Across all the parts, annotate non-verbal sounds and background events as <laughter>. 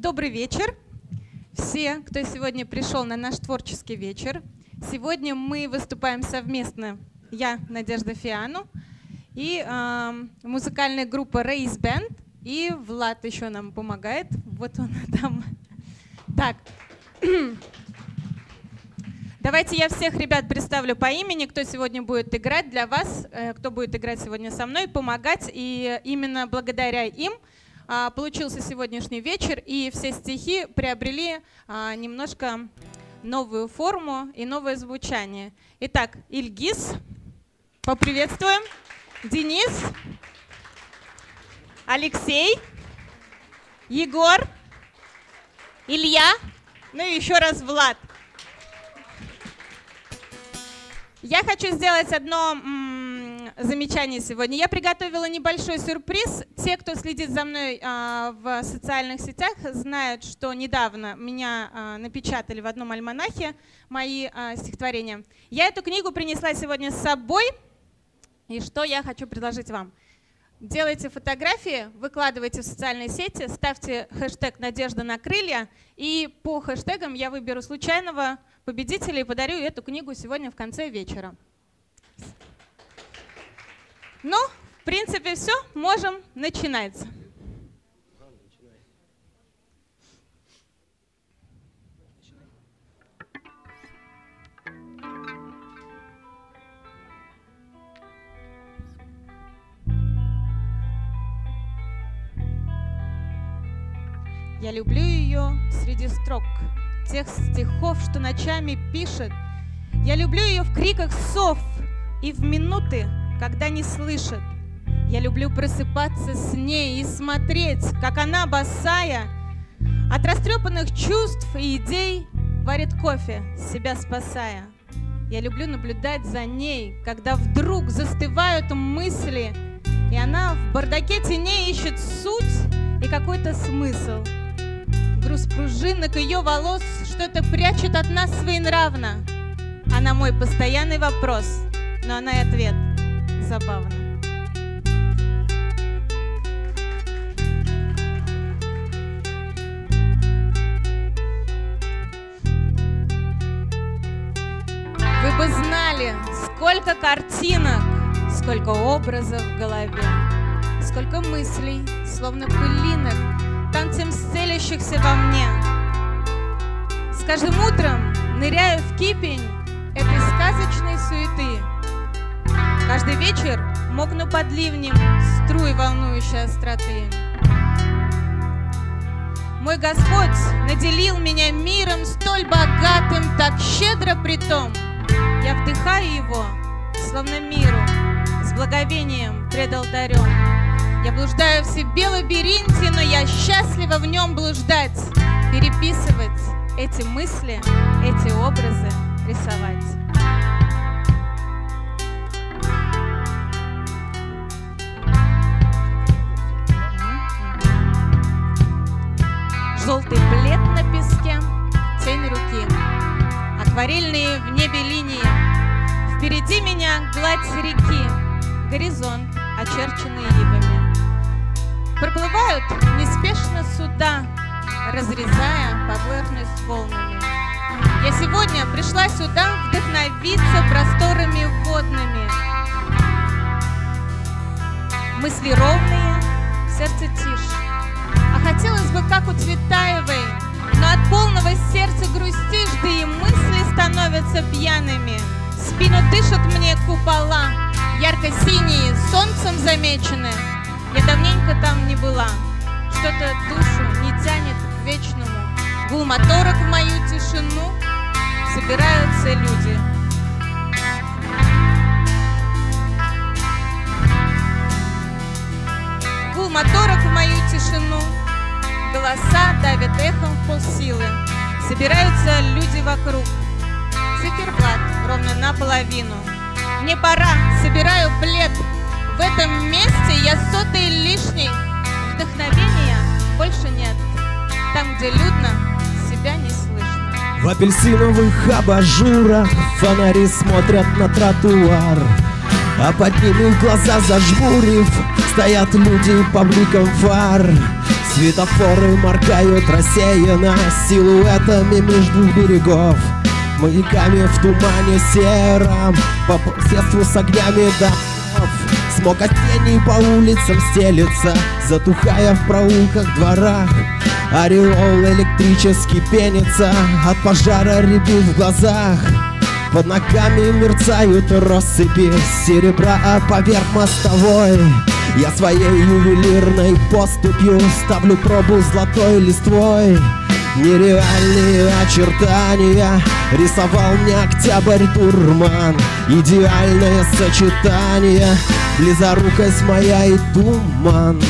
Добрый вечер. Все, кто сегодня пришел на наш творческий вечер. Сегодня мы выступаем совместно. Я, Надежда Фиану, и э, музыкальная группа Race Band. И Влад еще нам помогает. Вот он <laughs> там. Так. <clears throat> Давайте я всех ребят представлю по имени, кто сегодня будет играть для вас, э, кто будет играть сегодня со мной, помогать. И именно благодаря им получился сегодняшний вечер, и все стихи приобрели а, немножко новую форму и новое звучание. Итак, Ильгиз, поприветствуем. Денис, Алексей, Егор, Илья, ну и еще раз Влад. Я хочу сделать одно замечание сегодня. Я приготовила небольшой сюрприз. Те, кто следит за мной а, в социальных сетях, знают, что недавно меня а, напечатали в одном альманахе мои а, стихотворения. Я эту книгу принесла сегодня с собой. И что я хочу предложить вам? Делайте фотографии, выкладывайте в социальные сети, ставьте хэштег «Надежда на крылья», и по хэштегам я выберу случайного победителя и подарю эту книгу сегодня в конце вечера. Ну, в принципе, все, можем начинать. Я люблю ее среди строк, тех стихов, что ночами пишет. Я люблю ее в криках сов и в минуты, когда не слышит. Я люблю просыпаться с ней и смотреть, как она босая, от растрепанных чувств и идей варит кофе, себя спасая. Я люблю наблюдать за ней, когда вдруг застывают мысли, и она в бардаке теней ищет суть и какой-то смысл. Груз пружинок ее волос что-то прячет от нас своенравно. Она мой постоянный вопрос, но она и ответ — забавно. Вы бы знали, сколько картинок, сколько образов в голове, сколько мыслей, словно пылинок, танцем стелящихся во мне. С каждым утром ныряю в кипень этой сказочной суеты, Каждый вечер мокну под ливнем струи волнующей остроты. Мой Господь наделил меня миром столь богатым, так щедро при том. Я вдыхаю его, словно миру, с благовением пред алтарем. Я блуждаю в себе лабиринте, но я счастлива в нем блуждать, переписывать эти мысли, эти образы, рисовать. Желтый плед на песке, тень руки, Акварельные в небе линии. Впереди меня гладь реки, Горизонт, очерченный ивами. Проплывают неспешно суда, Разрезая поверхность волнами. Я сегодня пришла сюда вдохновиться просторами водными. Мысли ровные, сердце тише. А хотелось бы, как у Цветаевой, но от полного сердца грустишь, да и мысли становятся пьяными. Спину дышат мне купола, ярко-синие, солнцем замечены. Я давненько там не была, что-то душу не тянет к вечному. Гул моторок в мою тишину, собираются люди. Гул моторок в мою тишину, Голоса давят эхом в полсилы. Собираются люди вокруг. Циферблат ровно наполовину. Мне пора, собираю плед. В этом месте я сотый лишний. Вдохновения больше нет. Там, где людно, себя не слышно. В апельсиновых абажурах фонари смотрят на тротуар. А под ними глаза зажмурив, стоят люди по бликам фар. Светофоры моргают рассеянно Силуэтами между двух берегов. Маяками в тумане сером По соседству с огнями домов. Смог от теней по улицам стелется Затухая в проулках, дворах. Ореол электрический пенится От пожара рябит в глазах под ногами мерцают россыпи серебра а поверх мостовой Я своей ювелирной поступью ставлю пробу золотой листвой. Нереальные очертания Рисовал мне октябрь Турман Идеальное сочетание Близорукость моя и туман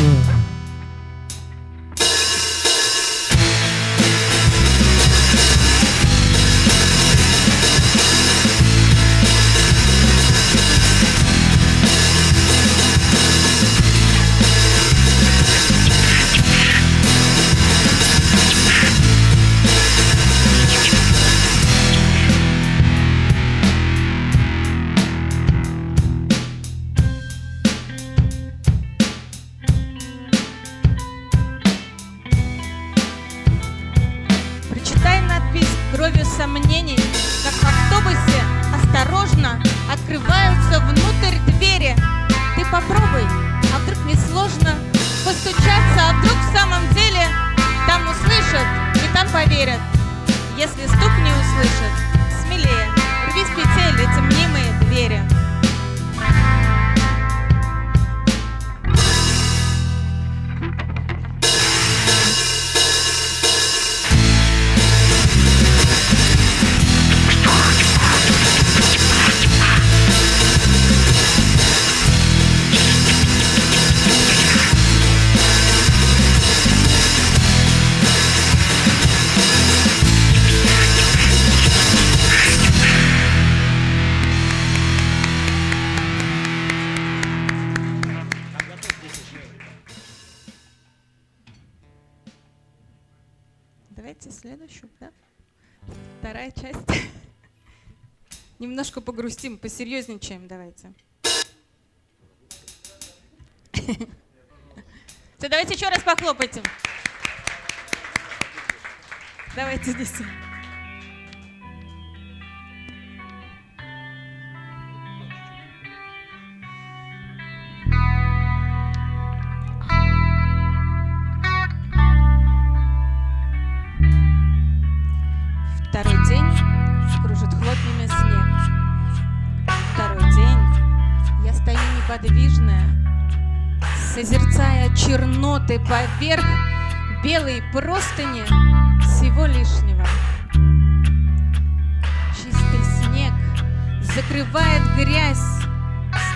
Давайте следующую, да? Вторая часть. <laughs> Немножко погрустим, посерьезничаем давайте. <laughs> Все, давайте еще раз похлопайте. Давайте здесь. Черноты поверх белой простыни всего лишнего. Чистый снег закрывает грязь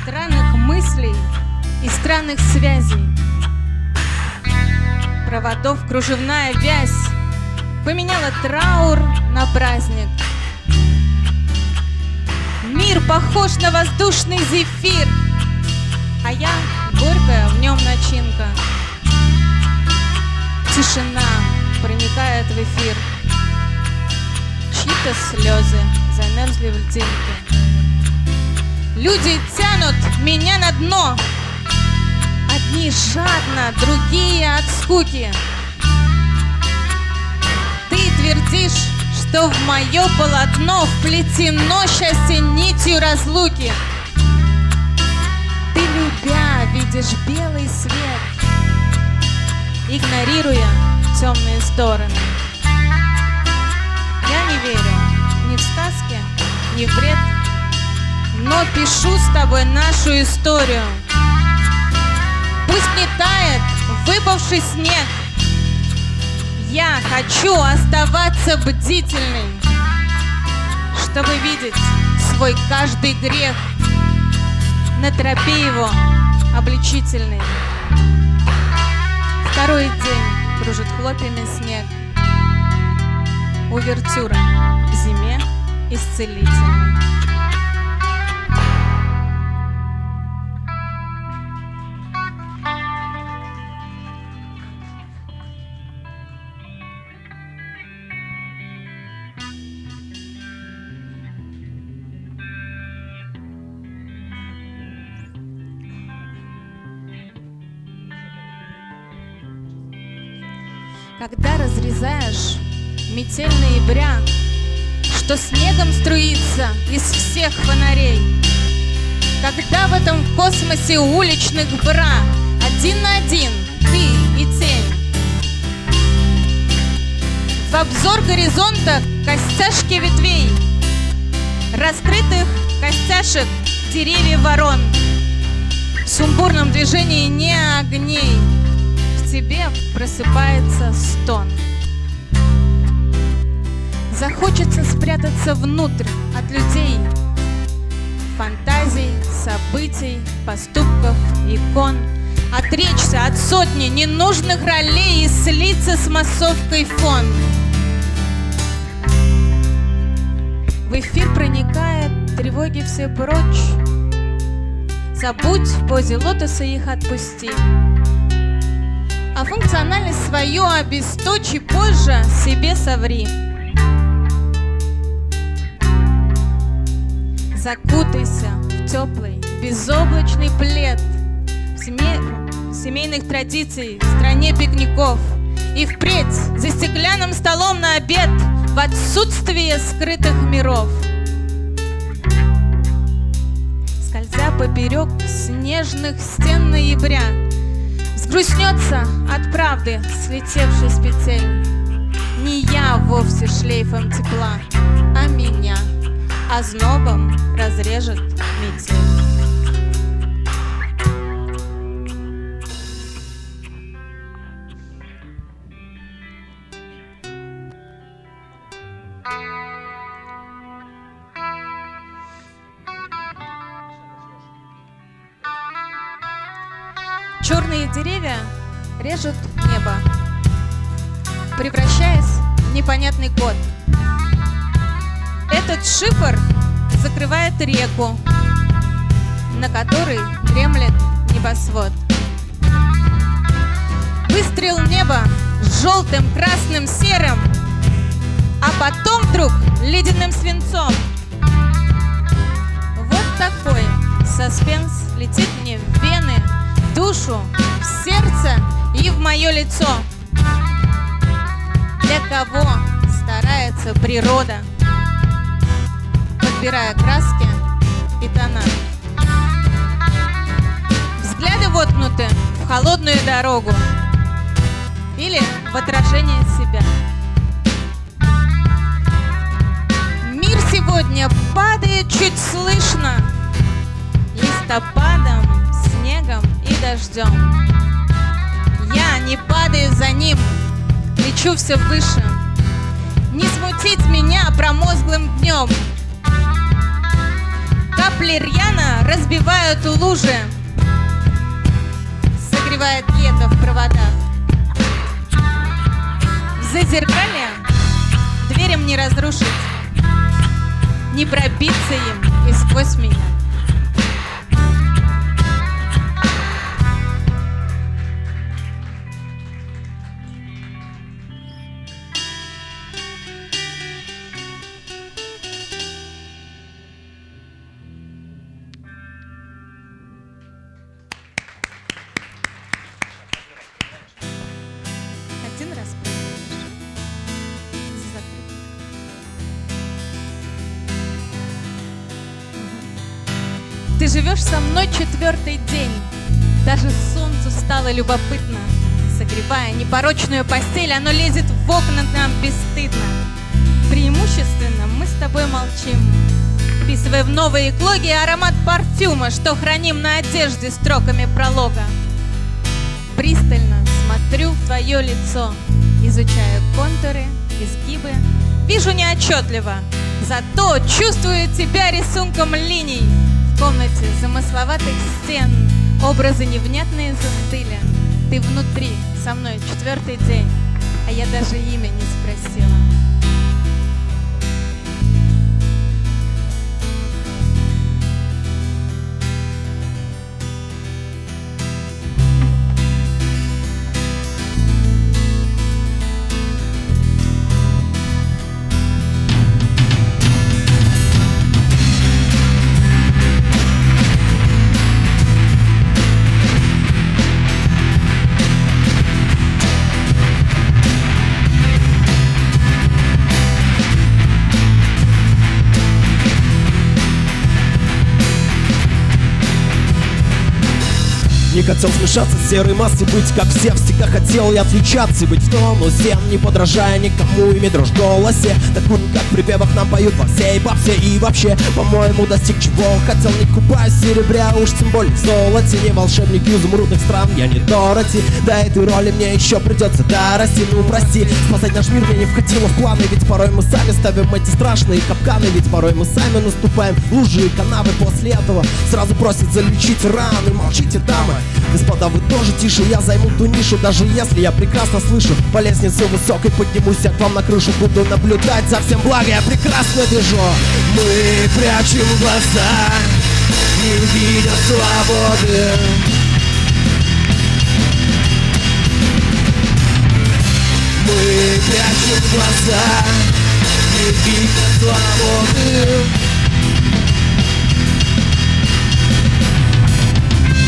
странных мыслей и странных связей. Проводов кружевная вязь поменяла траур на праздник. Мир похож на воздушный зефир, а я горькая в нем начинка. Тишина проникает в эфир. Чьи-то слезы замерзли в льдинке. Люди тянут меня на дно. Одни жадно, другие от скуки. Ты твердишь, что в мое полотно вплетено счастье нитью разлуки. Ты, любя, видишь белый свет, игнорируя темные стороны. Я не верю ни в сказки, ни в бред, но пишу с тобой нашу историю. Пусть не тает выпавший снег, я хочу оставаться бдительной, чтобы видеть свой каждый грех на тропе его обличительной. Второй день кружит хлопьями снег. Увертюра к зиме исцелительной. Ноября, Что снегом струится из всех фонарей, Когда в этом космосе уличных бра Один на один ты и тень, В обзор горизонта костяшки ветвей, Раскрытых костяшек деревьев ворон, В сумбурном движении не огней, В тебе просыпается стон. Захочется спрятаться внутрь от людей, Фантазий, событий, поступков, икон, Отречься от сотни ненужных ролей И слиться с массовкой фон. В эфир проникает тревоги все прочь, Забудь в позе лотоса их отпусти. А функциональность свою обесточи позже себе соври. Закутайся в теплый, безоблачный плед семейных традиций, в стране пикников. И впредь за стеклянным столом на обед в отсутствие скрытых миров. Скользя поперек снежных стен ноября, Сгрустнется от правды, слетевшей с петель. Не я вовсе шлейфом тепла, а меня — ознобом разрежет метель. Черные деревья режут небо, превращаясь в непонятный код — этот шифр закрывает реку, на которой дремлет небосвод. Выстрел неба желтым, красным, серым, а потом вдруг ледяным свинцом. Вот такой соспенс летит мне в вены, в душу, в сердце и в мое лицо. Для кого старается природа? Подбирая краски и тона. Взгляды воткнуты в холодную дорогу или в отражение себя. Мир сегодня падает чуть слышно листопадом, снегом и дождем. Я не падаю за ним, лечу все выше. Не смутить меня промозглым днем — Капли рьяно разбивают лужи, Согревает лето в проводах. В зазеркалье дверям не разрушить, Не пробиться им и сквозь меня. Стало любопытно. Согревая непорочную постель, оно лезет в окна нам бесстыдно. Преимущественно мы с тобой молчим, вписывая в новые эклоги аромат парфюма, что храним на одежде строками пролога. Пристально смотрю в твое лицо, изучаю контуры, изгибы, вижу неотчетливо, зато чувствую тебя рисунком линий, в комнате замысловатых стен Образы невнятные застыли. Ты внутри, со мной четвертый день. А я даже имя не спросила хотел смешаться с серой массой Быть как все, всегда хотел я отличаться И быть в тонусе, не подражая никому Иметь дрожь в голосе, такую, как в припевах нам поют Во всей попсе и вообще, по-моему, достиг чего Хотел. Не купать серебря, уж тем более в золоте. Не волшебник изумрудных стран, я не Дороти. До этой роли мне еще придется дорасти. Ну прости, спасать наш мир мне не входило в планы Ведь порой мы сами ставим эти страшные капканы Ведь порой мы сами наступаем в лужи и канавы. После этого сразу просят залечить раны. Молчите, дамы, господа, вы тоже тише Я займу ту нишу, даже если я прекрасно слышу. По лестнице высокой поднимусь я к вам на крышу Буду наблюдать. За всем благо, я прекрасно вижу. Мы прячем глаза, не видя свободы. Мы прячем глаза, не видя свободы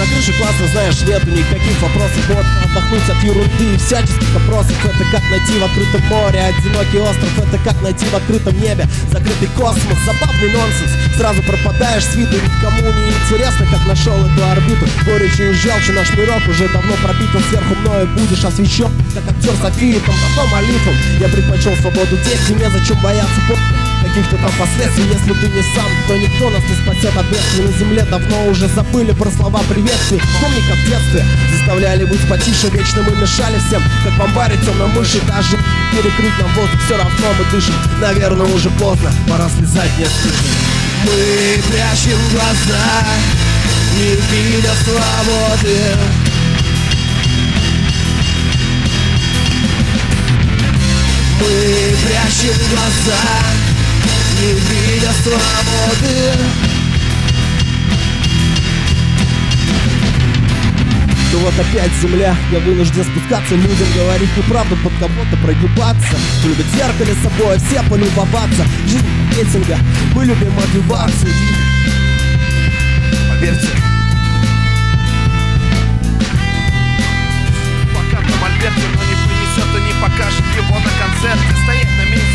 На крыше классно, знаешь, нету никаких вопросов. Вот отдохнуть от ерунды и всяческих опросов. Это как найти в открытом море одинокий остров. Это как найти в открытом небе закрытый космос. Забавный нонсенс, сразу пропадаешь с виду Никому не интересно, как нашел эту орбиту. Горечью и желчью наш мирок уже давно пропитан Сверху мною будешь освещен, как актер Софиитом Давно молитвам я предпочел свободу действий Незачем бояться каких-то там последствий Если ты не сам, то никто нас не спасет от бедствий. На земле давно уже забыли про слова приветствий. Помни, как в детстве. Заставляли быть потише Вечно мы мешали всем, как в амбаре темной мыши Даже перекрыть нам воздух, все равно мы дышим. Наверное, уже поздно, пора слезать не слышим Мы прячем глаза, не видя свободы. Мы прячем глаза не видя свободы Ну вот опять земля, я вынужден спускаться Людям говорить неправду, под кого-то прогибаться. Любят зеркале собой, все полюбоваться. Жизнь маркетинга, мы любим мотивацию Поверьте, Пока на мольберте, но не принесет и не покажет его на концерте. Стоять на месте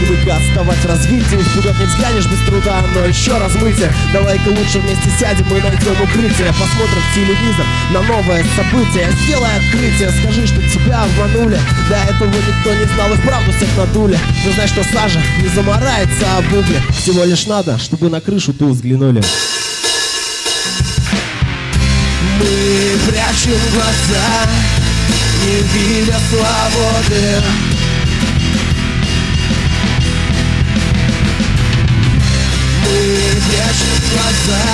Привыка отставать в развитии Вперед не взглянешь без труда, но еще размытие Давай-ка лучше вместе сядем и найдем укрытие. Посмотрим телевизор на новое событие. Сделай открытие, скажи, что тебя обманули. До этого никто не знал, их правду всех надули. Но знай, что сажа не заморается об угле Всего лишь надо, чтобы на крышу ты взглянули. Мы прячем глаза, не видя свободы Мы прячем глаза,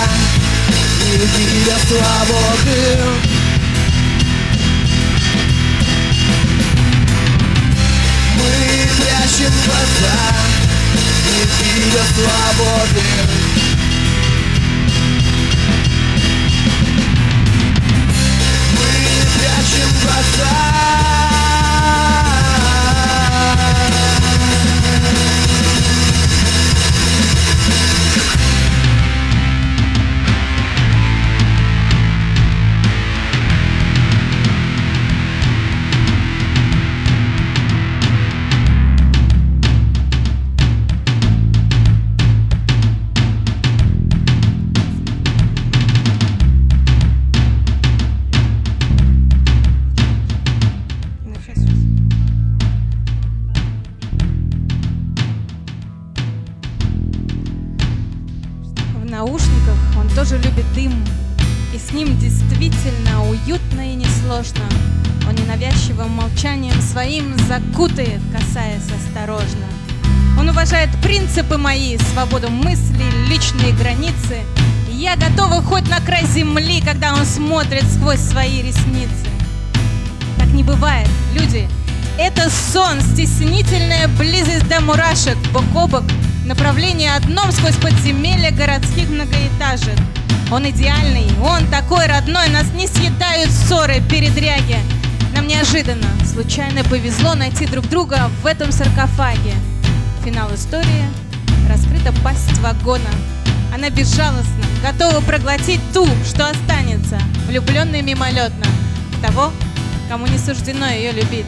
не видя свободы Мы прячем глаза, не видя свободы Мы прячем глаза мои, свободу мысли, личные границы. Я готова хоть на край земли, когда он смотрит сквозь свои ресницы. Так не бывает, люди. Это сон, стеснительная близость до мурашек, бок о бок, направление одном сквозь подземелья городских многоэтажек. Он идеальный, он такой родной, нас не съедают ссоры, передряги. Нам неожиданно, случайно повезло найти друг друга в этом саркофаге. Финал истории. Раскрыта пасть вагона. Она безжалостна, готова проглотить ту, что останется, влюбленный мимолетно. Того, кому не суждено ее любить.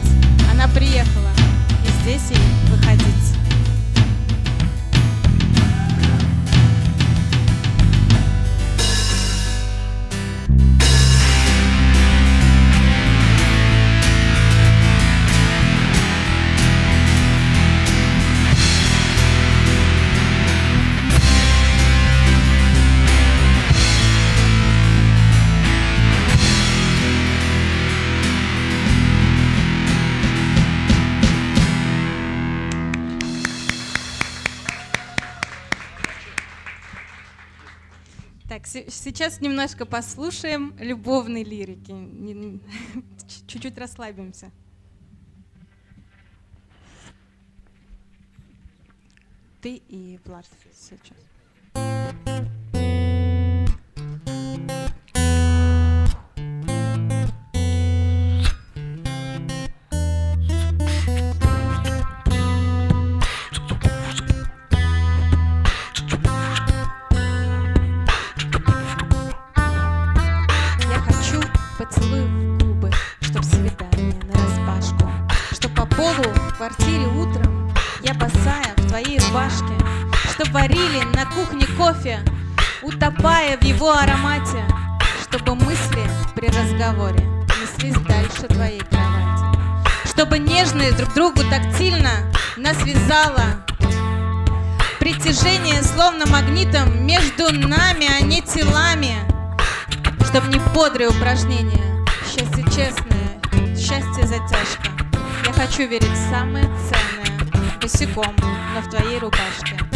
Она приехала, и здесь ей сейчас немножко послушаем любовной лирики. <laughs> Чуть-чуть расслабимся. Ты и Влад сейчас. Чтоб варили на кухне кофе, утопая в его аромате, Чтобы мысли при разговоре неслись дальше твоей кровати, Чтобы нежные друг другу тактильно нас вязало Притяжение словно магнитом между нами, а не телами Чтоб не бодрые упражнения, счастье честное, счастье затяжка. Я хочу верить в самое ценное, босиком, но в твоей рубашке.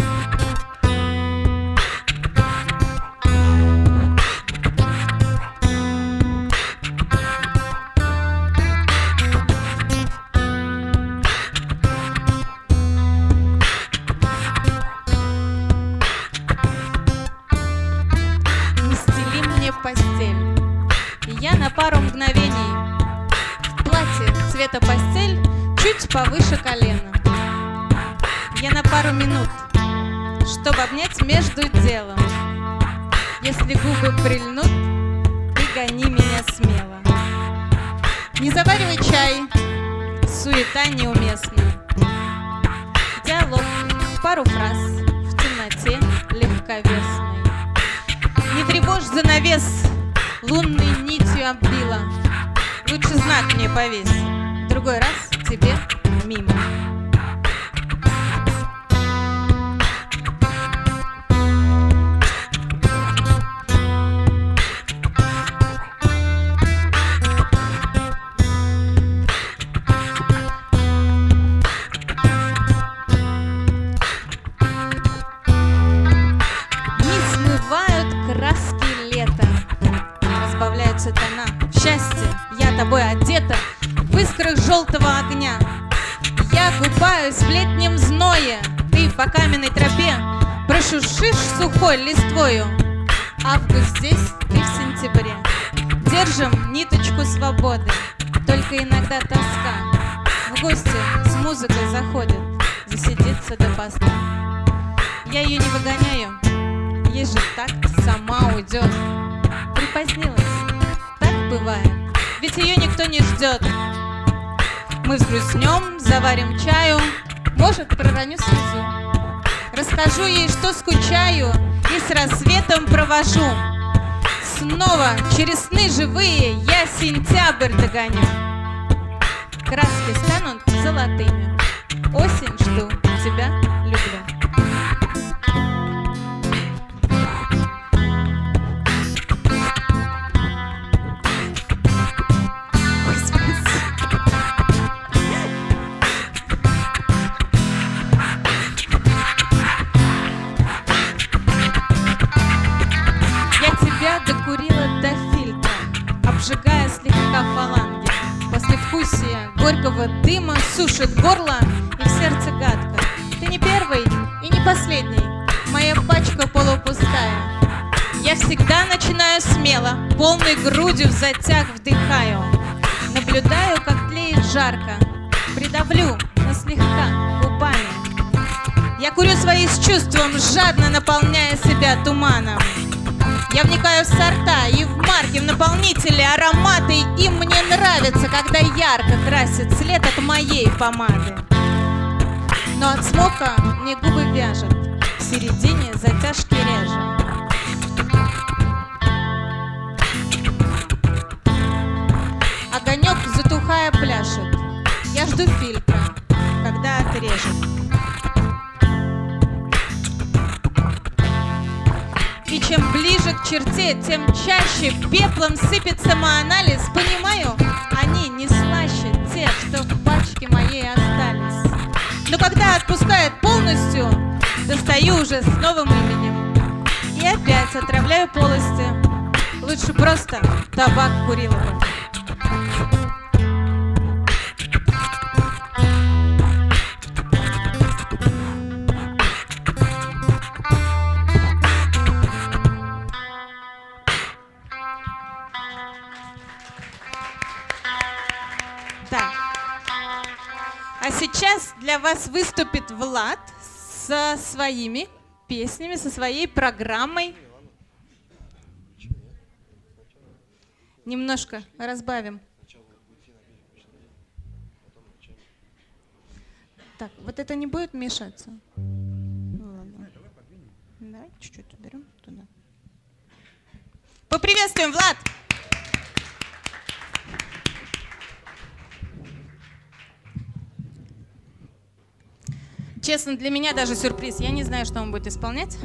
Август здесь, ты в сентябре Держим ниточку свободы Только иногда тоска В гости с музыкой заходит Засидится до поста Я ее не выгоняю Ей же так сама уйдет. Припозднилась. Так бывает. Ведь ее никто не ждет. Мы взгрустнем, заварим чаю. Может, пророню слезу. Расскажу ей, что скучаю, и с рассветом провожу. Снова через сны живые я сентябрь догоню. Краски станут золотыми. Осень жду, тебя Послевкусие горького дыма сушит горло и в сердце гадко. Ты не первый и не последний, моя пачка полупустая. Я всегда начинаю смело, полной грудью в затяг вдыхаю. Наблюдаю, как тлеет жарко, придавлю, но слегка губами. Я курю свои с чувством, жадно наполняя себя туманом. Я вникаю в сорта и в марки, в наполнители, ароматы, и мне нравится, когда ярко красит след от моей помады. Но от смока мне губы вяжет, в середине затяжки режет. Огонек, затухая, пляшет. Я жду фильтра, черте, тем чаще пеплом сыпет самоанализ. Понимаю, они не слаще тех, что в пачке моей остались. Но когда отпускает полностью, достаю уже с новым именем. И опять отравляю полости. Лучше просто табак курила. Для вас выступит Влад со своими песнями, со своей программой. Немножко разбавим. Так, вот это не будет мешаться? Ладно. Давай чуть-чуть уберем туда. Поприветствуем, Влад! Честно, для меня даже сюрприз. Я не знаю, что он будет исполнять.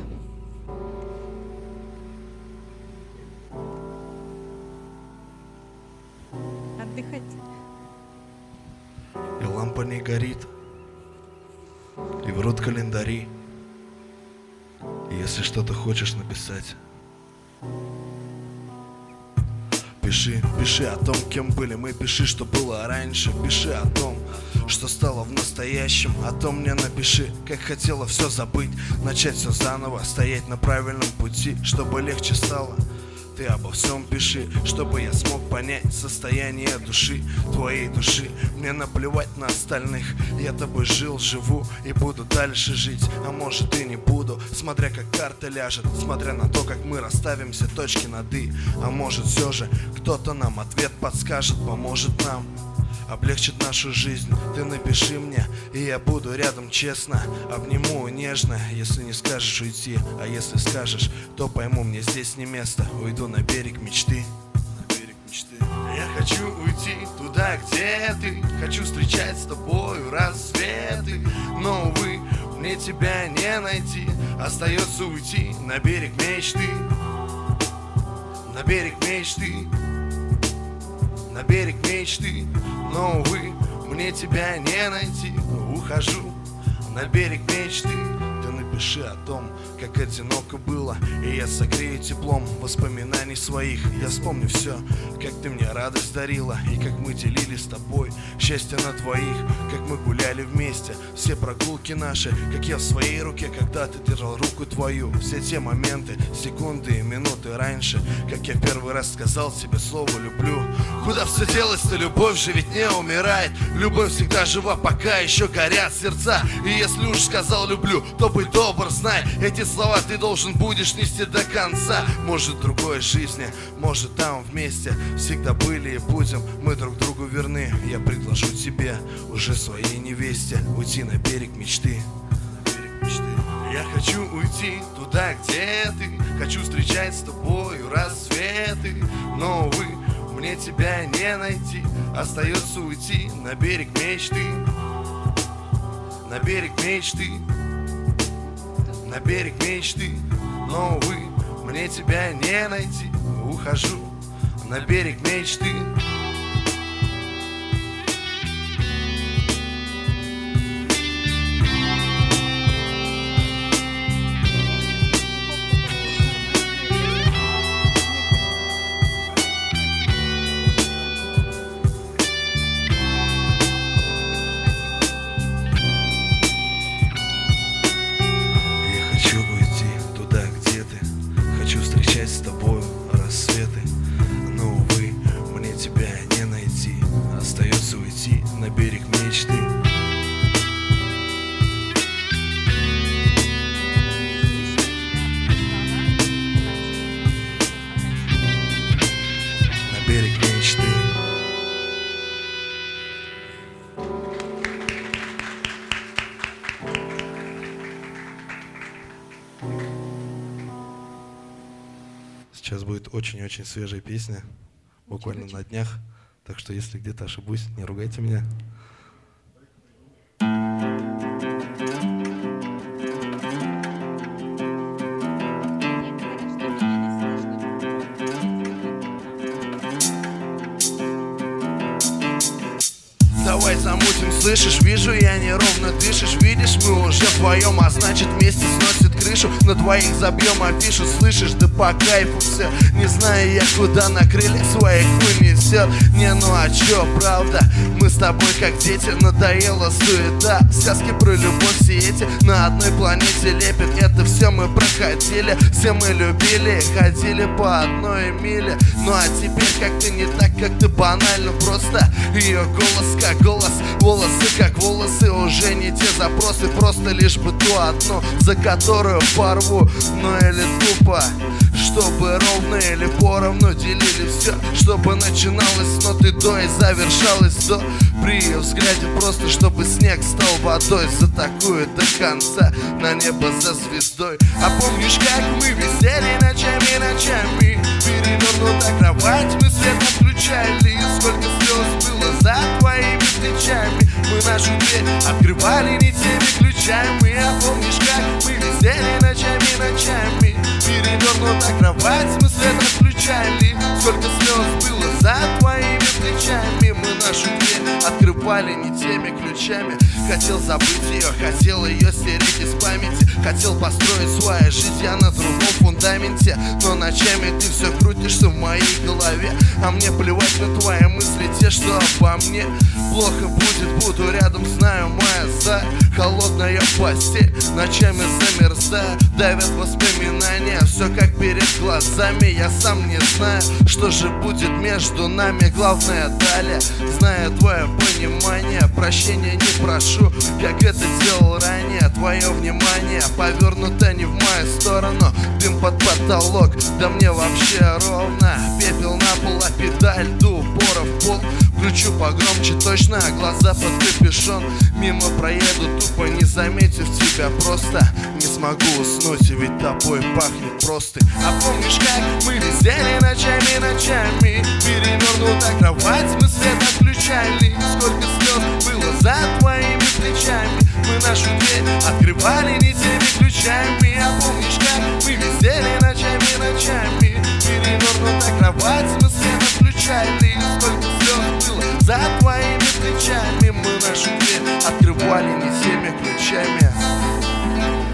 Отдыхать. И лампа не горит, и врут календари. И если что-то хочешь написать, Пиши, пиши о том, кем были мы, пиши, что было раньше, пиши о том, что стало в настоящем, о том мне напиши, как хотела все забыть, начать все заново, стоять на правильном пути, чтобы легче стало. Ты обо всем пиши, чтобы я смог понять состояние души, твоей души. Мне наплевать на остальных, я тобой жил, живу и буду дальше жить, а может и не буду, смотря как карта ляжет, смотря на то, как мы расставимся точки над «и», а может все же кто-то нам ответ подскажет, поможет нам облегчит нашу жизнь. Ты напиши мне, и я буду рядом честно. Обниму нежно, если не скажешь уйти. А если скажешь, то пойму, мне здесь не место. Уйду на берег мечты. Я хочу уйти туда, где ты. Хочу встречать с тобою рассветы. Но, увы, мне тебя не найти. Остается уйти на берег мечты. На берег мечты. На берег мечты Но, увы, мне тебя не найти. Ухожу на берег мечты Ты напиши о том, как одиноко было. И я согрею теплом воспоминаний своих. Я вспомню все, как ты мне радость дарила. И как мы делили с тобой счастье на двоих. Как мы гуляли вместе, все прогулки наши. Как я в своей руке когда-то держал руку твою. Все те моменты, секунды и минуты раньше. Как я первый раз сказал тебе слово «люблю» Куда все делось-то, любовь же ведь не умирает. Любовь всегда жива, пока еще горят сердца. И если уж сказал «люблю», то будь добр, знай Эти слова ты должен будешь нести до конца. Может другой жизни, может там вместе Всегда были и будем. Мы друг другу верны Я предложу тебе, уже своей невесте Уйти На берег мечты. Я хочу уйти туда, где ты Хочу встречать с тобою рассветы. Но, увы, мне тебя не найти Остается уйти на берег мечты. На берег мечты На берег мечты Но, увы, мне тебя не найти. Ухожу. На берег мечты свежая песня, буквально на днях. Так что если где-то ошибусь, не ругайте меня. Давай замутим, слышишь, вижу я неровно дышишь Видишь, мы уже вдвоем, а значит вместе сносит крышу На двоих забьем афишу, слышишь, да по кайфу все Не знаю я, куда на крыльях своих унесет Не, ну а чё, правда, с тобой как дети Надоела суета, сказки про любовь все эти На одной планете лепят, это все мы проходили Все мы любили, ходили по одной миле. Ну а теперь как-то не так, как-то банально Просто. Ее голос как голос, волосы как волосы Уже не те запросы, просто лишь бы ту одну За которую порву, ну или тупо чтобы ровно или поровну делили все Чтобы начиналось с ноты до и завершалось до. При взгляде просто, чтобы снег стал водой За такую до конца на небо за звездой. А помнишь, как мы висели ночами, ночами? Перевернута кровать, мы свет отключали И сколько слез было за твоими плечами Мы нашу дверь открывали не теми ключами А помнишь, как мы висели ночами, ночами. Перевернута кровать, мы свет отключали Сколько слез было за твоими плечами Мы нашу дверь. Открывали не теми ключами. Хотел забыть ее, хотел ее стереть из памяти. Хотел построить свою жизнь я на другом фундаменте. Но ночами ты все крутишься в моей голове. А мне плевать на твои мысли, те, что обо мне. Плохо будет, буду рядом, знаю, моя за Холодная постель, ночами замерзаю Давят воспоминания, все как перед глазами Я сам не знаю, что же будет между нами. Главное далее, зная твое понимание Прощения не прошу, как это делал ранее Твое внимание повернуто не в мою сторону. Дым под потолок, да мне вообще ровно. Пепел на пол, а педаль до упора в пол Включу погромче, точно, глаза под капюшон. Мимо проеду, тупо не заметив тебя. Просто не смогу уснуть, ведь тобой пахнет просто. А помнишь, как мы висели ночами, ночами? Перевернута кровать, мы свет отключали. Сколько слез было за твоими плечами? Мы нашу дверь открывали не теми ключами. А помнишь, как мы висели ночами, ночами? Перевернута кровать, мы свет отключали. Сколько было за твоими плечами Мы нашу дверь открывали не теми ключами.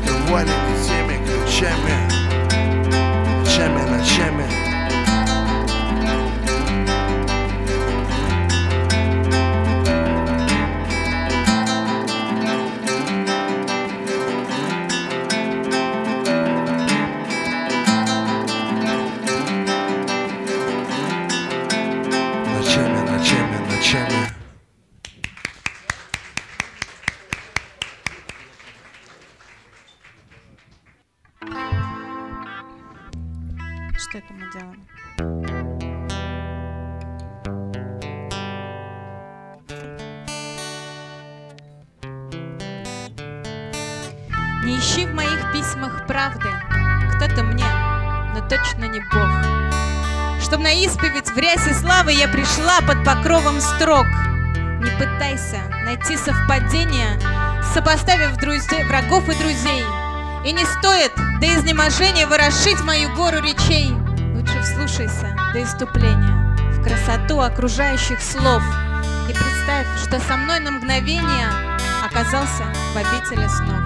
Открывали не теми ключами. Ночами, ночами Чтоб на исповедь в рясе славы я пришла под покровом строк. Не пытайся найти совпадения, сопоставив друзей, врагов и друзей. И не стоит до изнеможения ворошить мою гору речей. Лучше вслушайся до иступления в красоту окружающих слов и представь, что со мной на мгновение оказался в обители снов.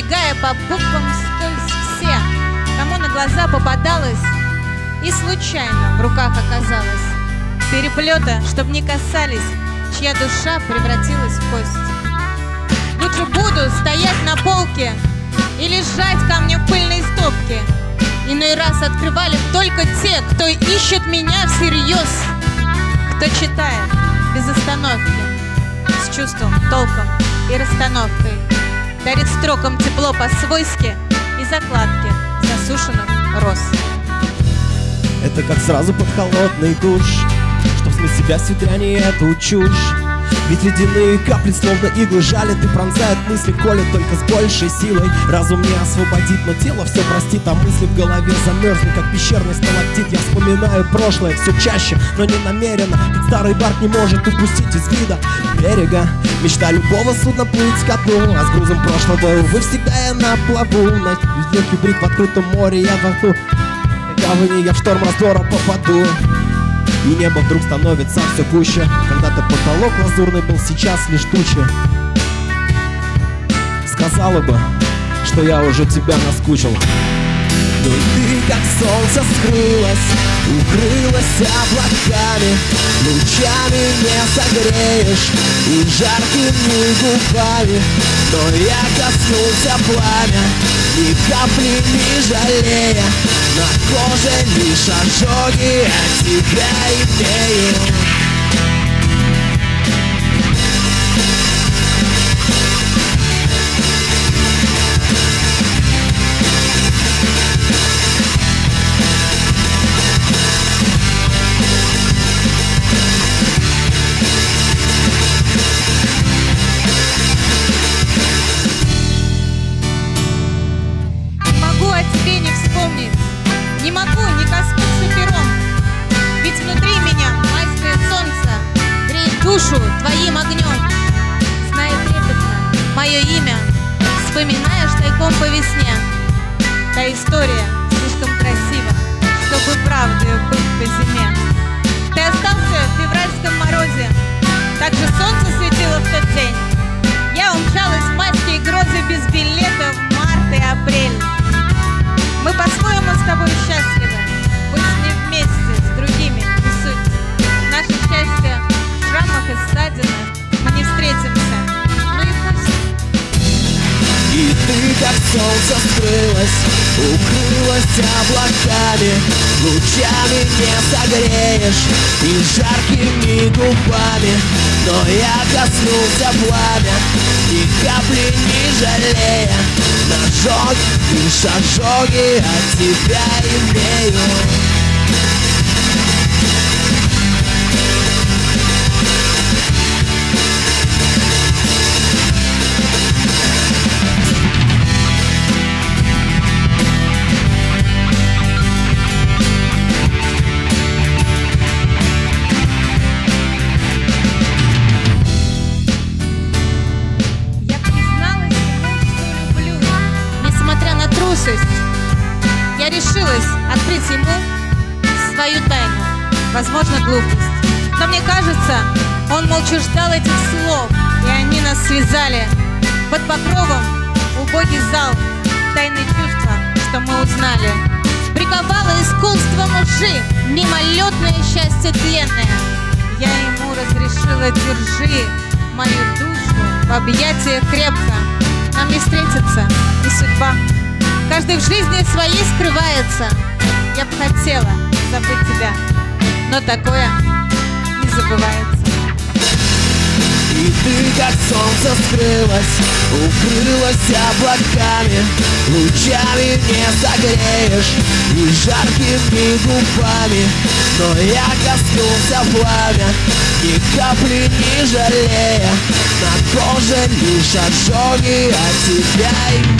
Пробегая по буквам скользь все, кому на глаза попадалось и случайно в руках оказалось. Переплета, чтобы не касались, чья душа превратилась в кость. Лучше буду стоять на полке и лежать камнем в пыльной стопке. Иной раз открывали только те, кто ищет меня всерьез кто читает без остановки, с чувством, толком и расстановкой, дарит строкам тепло по-свойски и закладки засушенных роз. Это как сразу под холодный душ Чтоб смыть себя с ветряне эту чушь ведь ледяные капли, словно иглы, жалят и пронзают мысли, колят только с большей силой. Разум не освободит, но тело все простит, а мысли в голове замерзнут, как пещерный сталактит. Я вспоминаю прошлое все чаще, но не намеренно, как старый барк не может упустить из вида берега. Мечта любого судна плыть ко дну, а с грузом прошлого, увы, всегда я на плаву. На брит в открытом море я вокруг гавани, я в шторм раздора попаду. И небо вдруг становится все гуще Когда-то потолок лазурный был, сейчас лишь туча Сказала бы, что я уже тебя наскучил. Но ты, как солнце, скрылась, укрылась облаками. Лучами не согреешь и жаркими губами. Но я коснулся пламя, ни капли не жалея. На коже лишь ожоги от тебя имею как солнце, скрылась, укрылась облаками, лучами не согреешь и жаркими губами. Но я коснулся пламя, ни капли не жалея, ножок лишь ожоги от тебя имею. Кажется, он молча ждал этих слов, и они нас связали. Под покровом убогий зал, тайные чувства, что мы узнали. Приковало искусство лжи, мимолетное счастье тленное. Я ему разрешила, держи мою душу в объятиях крепко. Нам не встретиться, и судьба Каждый в жизни своей скрывается. Я бы хотела забыть тебя, но такое не забывается. И ты, как солнце, скрылась, укрылась облаками, Лучами не согреешь и жаркими губами, Но я коснулся пламя, ни капли не жалея, На коже лишь ожоги от тебя имею.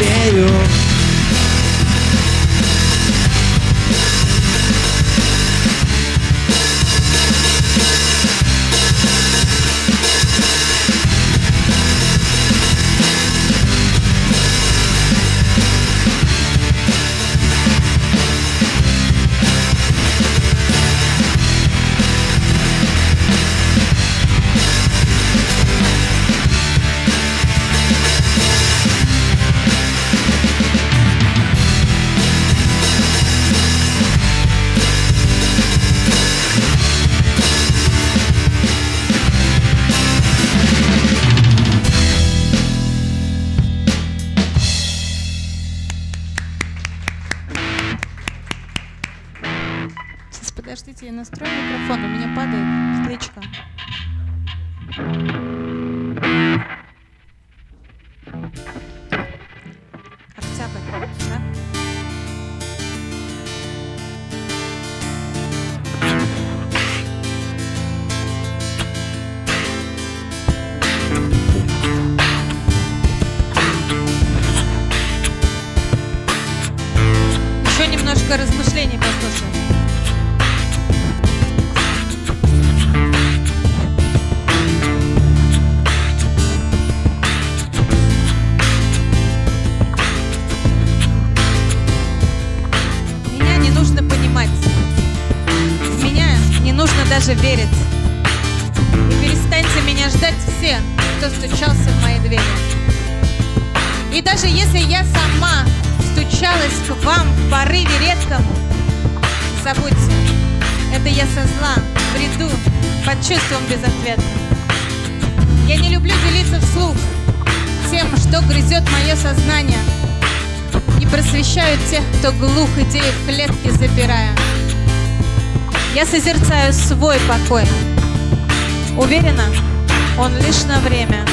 Порыве редком, забудьте, это я со зла, бреду, под чувством безответным. Я не люблю делиться вслух тем, что грызет мое сознание. Не просвещаю тех, кто глух идеи в клетке запирая. Я созерцаю свой покой. Уверена, он лишь на время.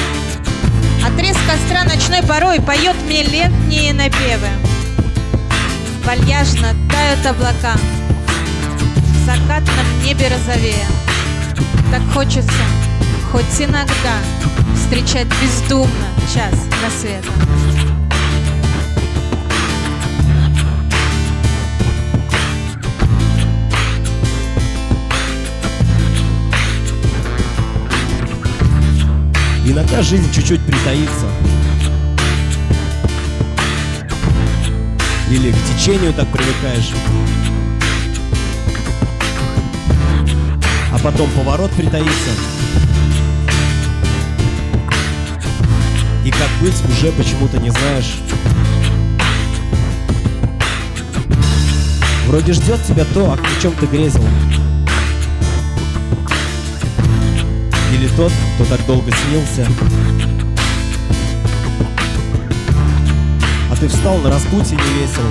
Отрез костра ночной порой поет мне летние напевы. Вальяжно тают облака, в закатном небе розовея. Так хочется хоть иногда встречать бездумно час рассвета. Иногда жизнь чуть-чуть притаится. Или к течению так привыкаешь. А потом поворот притаится. И как быть уже почему-то не знаешь. Вроде ждет тебя то, о чем ты грезил. Или тот, кто так долго снился. Ты встал на распутье невесел.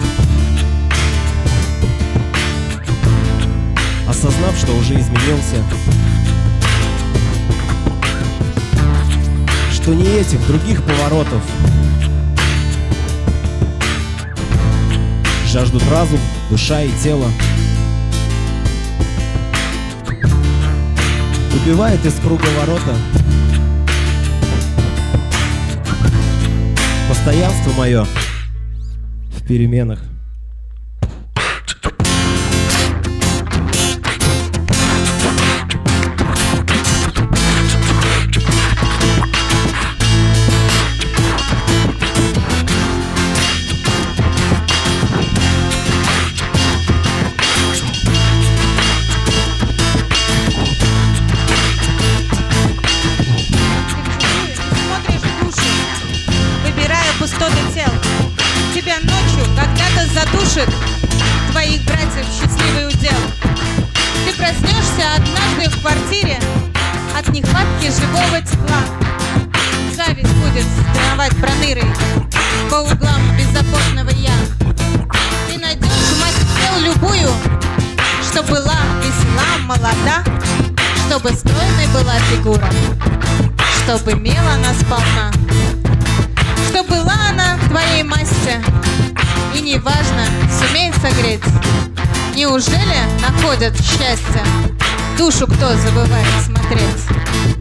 Осознав, что уже изменился. Что не этих, других поворотов. Жаждут разум, душа и тело. Убивает из круговорота Постоянство мое переменах находят счастье? Душу кто забывает смотреть?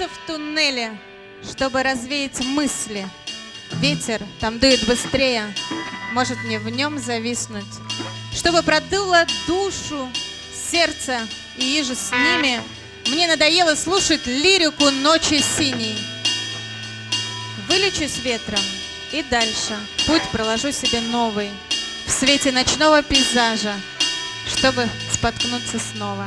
Остановиться в туннеле, чтобы развеять мысли. Ветер там дует быстрее, может мне в нем зависнуть. Чтобы продуло душу, сердце и иже с ними, мне надоело слушать лирику ночи синей. Вылечусь ветром и дальше путь проложу себе новый в свете ночного пейзажа, чтобы споткнуться снова.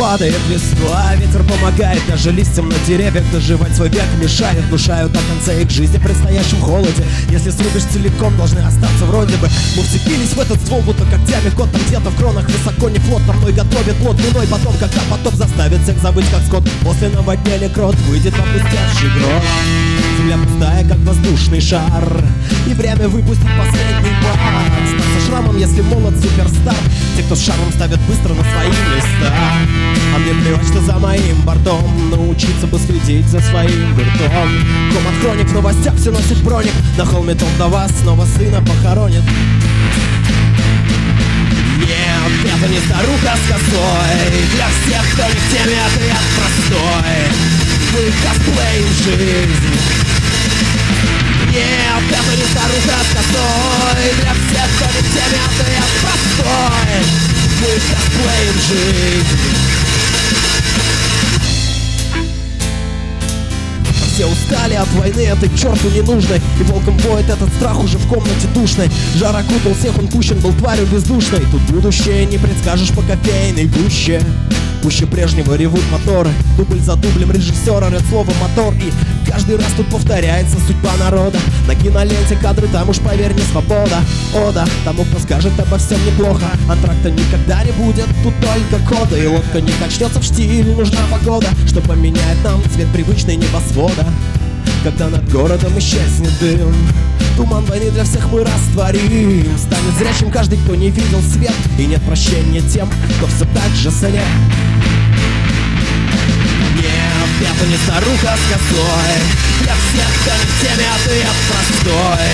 Падает листва. Ветер помогает даже листьям на деревьях. Доживать свой век мешает, внушают до конца их жизни в предстоящем холоде. Если срубишь целиком, должны остаться вроде бы. Мы вцепились в этот ствол, будто когтями Кот там где-то в кронах, высоко не Там мной готовит плод миной потом, когда потоп заставит всех забыть как скот. После наводнения крот выйдет во пустящий грот Земля пустая, как воздушный шар. И время выпустить последний пар со шрамом, если молод суперстар. Те, кто с шаром ставят быстро на свои места. А мне плевать, что за моим бортом. Научиться бы следить за своим вертом Комат хроник в новостях все носит броник. На холме том до вас снова сына похоронит нет, это не старуха с косой. Для всех, кто не в теме, ответ простой. Мы косплеим жизнь Нет, это не старуха с косой Для всех, кто не в теме, ответ простой. Мы косплеим жизнь Все устали от войны этой черту ненужной. И волком воет этот страх уже в комнате душной. Жар окутал всех, он пущен был тварью бездушной. Тут будущее не предскажешь по кофейной гуще Пуще прежнего ревут моторы. Дубль за дублем режиссера, ряд слова мотор. И каждый раз тут повторяется судьба народа. На киноленте кадры, там уж поверь, не свобода. Ода, тому, кто скажет обо всем неплохо. Антракта никогда не будет, тут только кода. И лодка не качнется в штиль, нужна погода Что поменяет нам цвет привычной небосвода когда над городом исчезнет дым Туман войны для всех мы растворим. Станет зрячим каждый, кто не видел свет И нет прощения тем, кто все так же слеп Нет, это не старуха с косой Для всех, кто не в теме, ответ простой.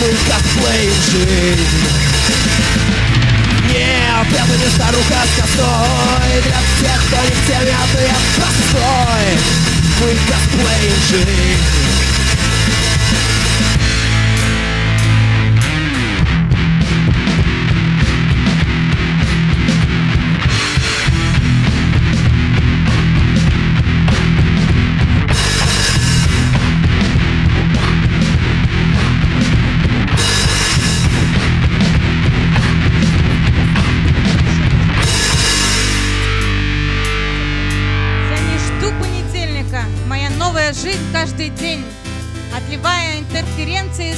Мы косплеим жизнь. Нет, это не старуха с косой Для всех, кто не в теме, ответ простой мы косплеим жизнь каждый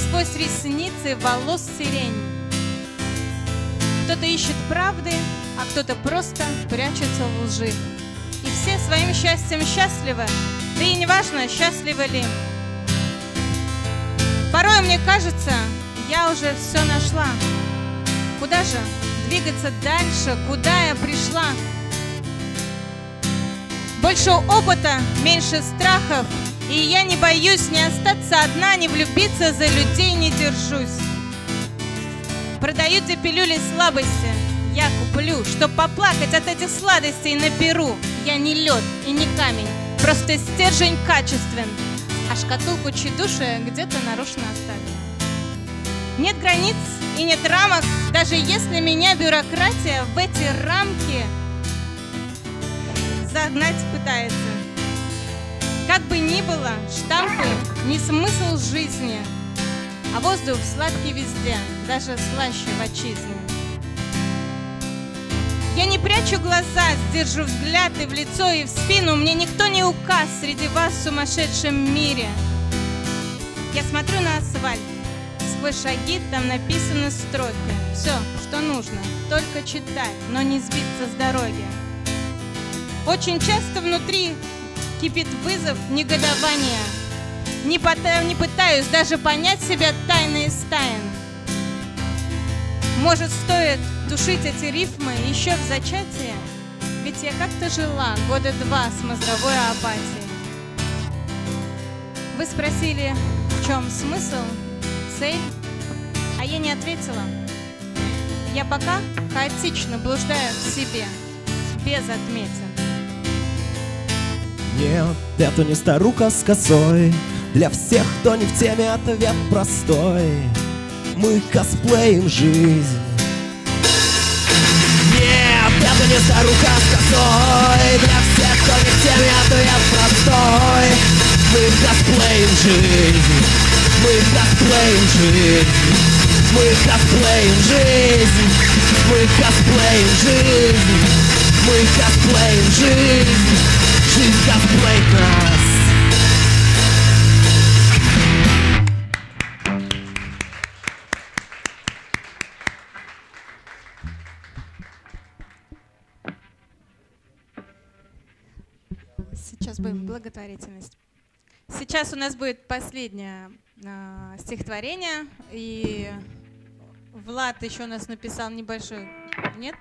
сквозь ресницы волос сирень. Кто-то ищет правды, а кто-то просто прячется в лжи. И все своим счастьем счастливы, да и неважно, счастливы ли. Порой мне кажется, я уже все нашла. Куда же двигаться дальше, куда я пришла? Больше опыта, меньше страхов, и я не боюсь не остаться одна, не влюбиться, за людей не держусь. Продают те пилюли слабости, я куплю, чтоб поплакать от этих сладостей на перу. Я не лед и не камень, просто стержень качествен, а шкатулку тщедушия где-то нарочно оставила. Нет границ и нет рамок, даже если меня бюрократия в эти рамки загнать пытается. Как бы ни было, штампы не смысл жизни, а воздух сладкий везде, даже слаще в отчизне. Я не прячу глаза, сдержу взгляд и в лицо, и в спину. Мне никто не указ среди вас в сумасшедшем мире. Я смотрю на асфальт, сквозь шаги там написаны строки. Все, что нужно, только читать, но не сбиться с дороги. Очень часто внутри кипит вызов, негодование. Не, пытаю, не пытаюсь даже понять себя тайно из тайн. Может, стоит душить эти рифмы еще в зачатии? Ведь я как-то жила года два с мозговой апатией. Вы спросили, в чем смысл, цель, а я не ответила. Я пока хаотично блуждаю в себе, без отметин. Нет, это не старуха с косой. Для всех, кто не в теме, ответ простой. Мы косплеим жизнь. Нет, это не старуха с косой. Для всех, кто не в теме, ответ простой. Мы косплеим жизнь. Мы косплеим жизнь. Мы косплеим жизнь. Мы косплеим жизнь. Мы косплеим жизнь Сейчас будем благотворительность. Сейчас у нас будет последнее э, стихотворение, и Влад еще у нас написал небольшой... Нет?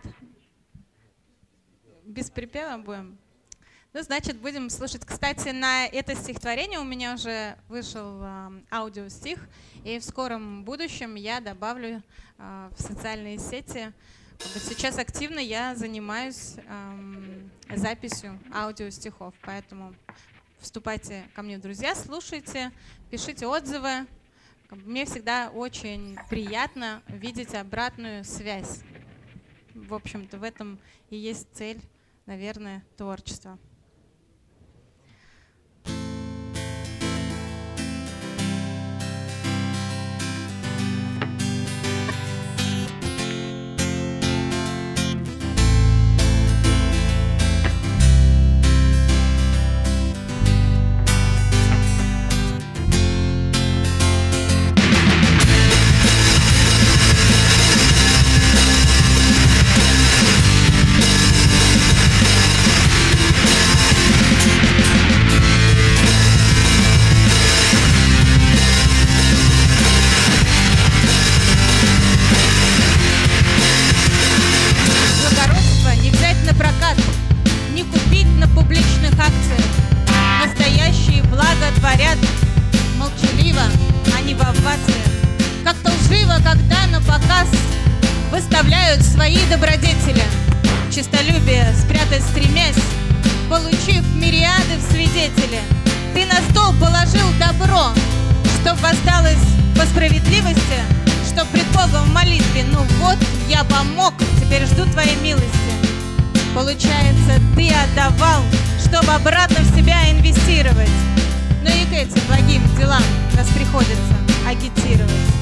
Без припева будем? Ну, значит, будем слушать. Кстати, на это стихотворение у меня уже вышел э, аудиостих, и в скором будущем я добавлю э, в социальные сети. Сейчас активно я занимаюсь эм, записью аудиостихов, поэтому вступайте ко мне в друзья, слушайте, пишите отзывы. Мне всегда очень приятно видеть обратную связь. В общем-то, в этом и есть цель, наверное, творчества. Показ выставляют свои добродетели. Чистолюбие спрятать стремясь, получив мириады в свидетели. Ты на стол положил добро, чтоб воздалось по справедливости, чтоб пред Богом в молитве, ну вот, я помог, теперь жду твоей милости. Получается, ты отдавал, чтобы обратно в себя инвестировать. Но и к этим благим делам нас приходится агитировать.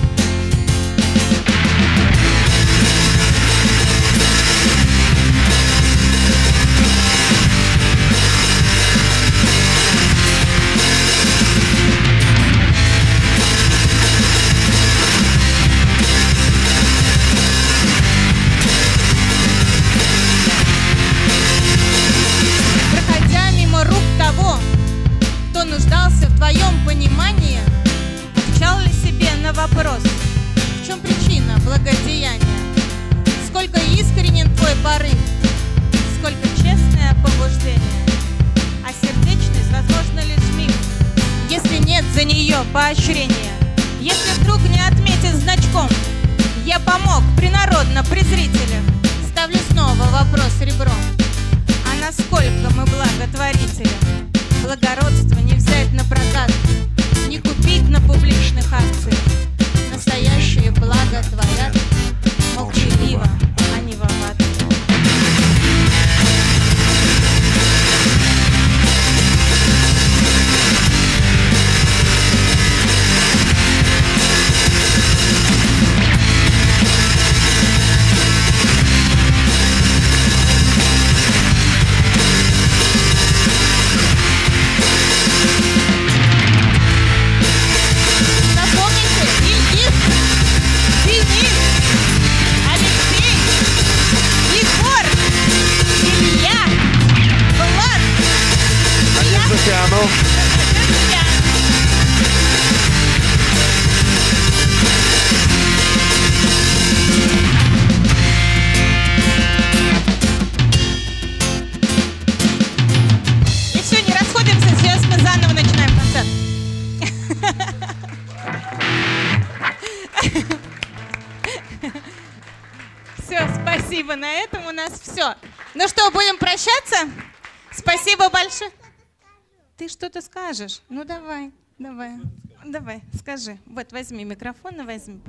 Скажешь? Ну давай, давай, давай, скажи. Вот возьми микрофон и возьми.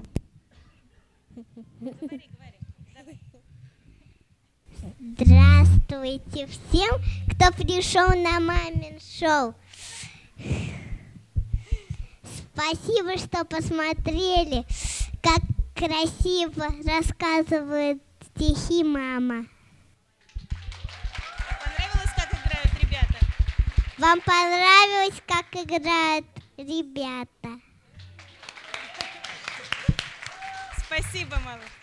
Здравствуйте всем, кто пришел на мамин шоу. Спасибо, что посмотрели, как красиво рассказывает стихи мама. Вам понравилось, как играют ребята? Спасибо, малыш.